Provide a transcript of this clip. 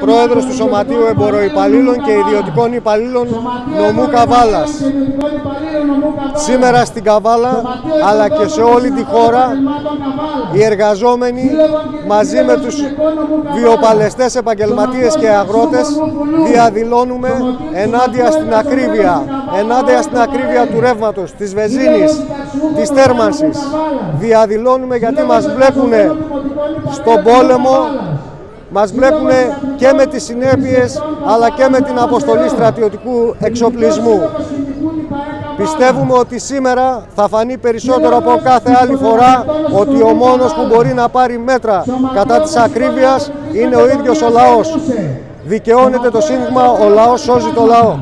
πρόεδρος του Σωματείου Εμποροϊπαλλήλων και Ιδιωτικών Υπαλλήλων νομού Καβάλας. Σήμερα στην Καβάλα, αλλά και σε όλη τη χώρα, οι εργαζόμενοι μαζί με τους βιοπαλαιστές επαγγελματίες και αγρότες διαδηλώνουμε ενάντια στην ακρίβεια, ενάντια στην ακρίβεια του ρεύματος, της βεζίνης, της θέρμανσης. Διαδηλώνουμε γιατί μας βλέπουν στον πόλεμο μας βλέπουν και με τις συνέπειες αλλά και με την αποστολή στρατιωτικού εξοπλισμού. Πιστεύουμε ότι σήμερα θα φανεί περισσότερο από κάθε άλλη φορά ότι ο μόνος που μπορεί να πάρει μέτρα κατά της ακρίβειας είναι ο ίδιος ο λαός. Δικαιώνεται το σύνθημα «Ο λαός σώζει το λαό».